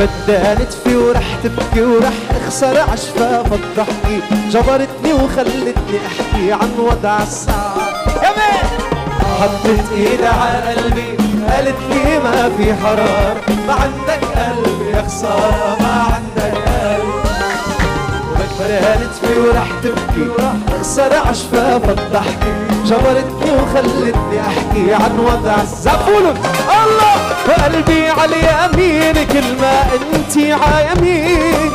وبدها نتفي ورح تبكي ورح أخسر عشفاف الضحكي جبرتني وخلتني أحكي عن وضع الساعة حطت ايدها على قلبي قالت لي ما في حرار. ما عندك قلب يا خسارة ما عندك نتفي ورح تبكي. ورح اخسر عشفاف الضحكي جبرتني وخلتني أحكي عن وضع الزفولن الله قلبي على يمين كل ما انتي على يمين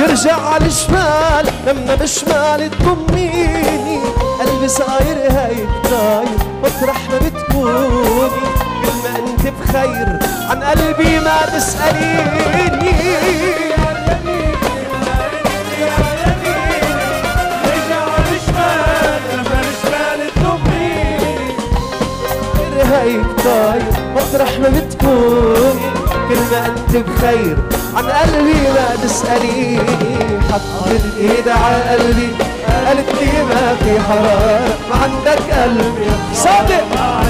يرجع على الشمال لما بشمال تضميني. قلبي صاير هايب طاير مطرح ما بتكوني. كل ما أنت بخير عن قلبي ما تسأليني هيك طاير مطرح ما بتكون. كل ما أنت بخير عن قلبي ما تسأليني حطت ايد على قلبي قالت لي ما في حرارة ما عندك قلب صادق.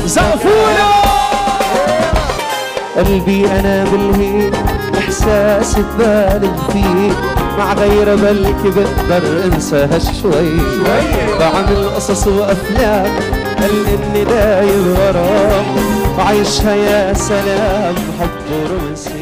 زقفونا قلبي أنا بالهيك إحساس ببالغ فيه. مع غير بلكي بقدر انساها شوي. بعمل قصص وأفلام قال اني دايب غرام وعيشها يا سلام حب رومانسي